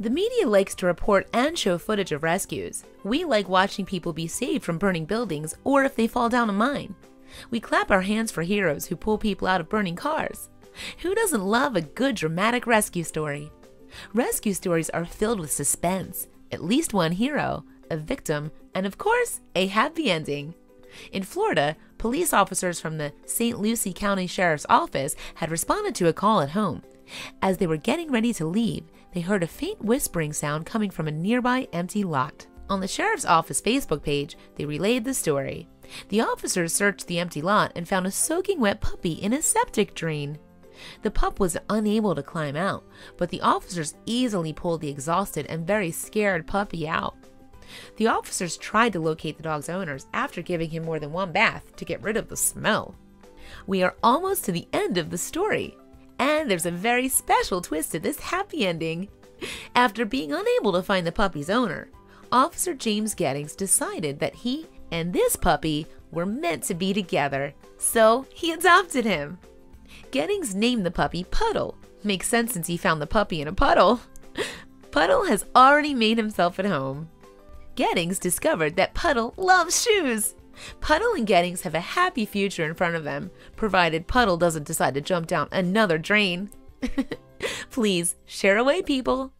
The media likes to report and show footage of rescues. We like watching people be saved from burning buildings or if they fall down a mine. We clap our hands for heroes who pull people out of burning cars. Who doesn't love a good dramatic rescue story? Rescue stories are filled with suspense, at least one hero, a victim, and of course, a happy ending. In Florida, police officers from the St. Lucie County Sheriff's Office had responded to a call at home. As they were getting ready to leave, they heard a faint whispering sound coming from a nearby empty lot. On the sheriff's office Facebook page, they relayed the story. The officers searched the empty lot and found a soaking wet puppy in a septic drain. The pup was unable to climb out, but the officers easily pulled the exhausted and very scared puppy out. The officers tried to locate the dog's owners after giving him more than one bath to get rid of the smell. We are almost to the end of the story, and there's a very special twist to this happy ending. After being unable to find the puppy's owner, Officer James Gettings decided that he and this puppy were meant to be together, so he adopted him. Gettings named the puppy Puddle. Makes sense since he found the puppy in a puddle. Puddle has already made himself at home. Gettings discovered that Puddle loves shoes. Puddle and Gettings have a happy future in front of them, provided Puddle doesn't decide to jump down another drain. Please share away, people.